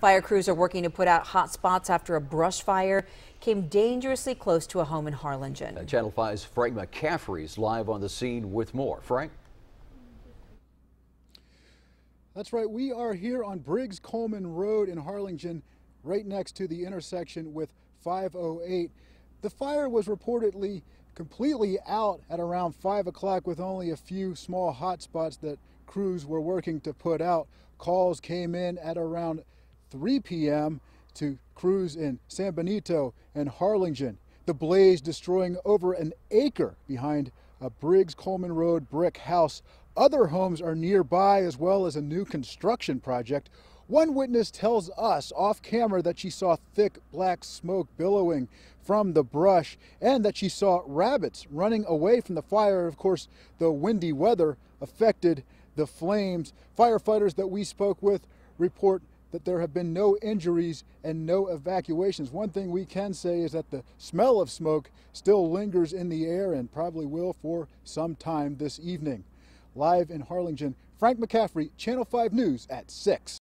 Fire crews are working to put out hot spots after a brush fire came dangerously close to a home in Harlingen. Uh, Channel 5's Frank McCaffrey is live on the scene with more. Frank? That's right. We are here on Briggs Coleman Road in Harlingen, right next to the intersection with 508. The fire was reportedly completely out at around 5 o'clock with only a few small hot spots that crews were working to put out. Calls came in at around 3 p.m. to crews in San Benito and Harlingen. The blaze destroying over an acre behind a Briggs Coleman Road brick house. Other homes are nearby as well as a new construction project. One witness tells us off camera that she saw thick black smoke billowing from the brush and that she saw rabbits running away from the fire. Of course, the windy weather affected the flames. Firefighters that we spoke with report that there have been no injuries and no evacuations. One thing we can say is that the smell of smoke still lingers in the air and probably will for some time this evening. Live in Harlingen, Frank McCaffrey, Channel 5 News at 6.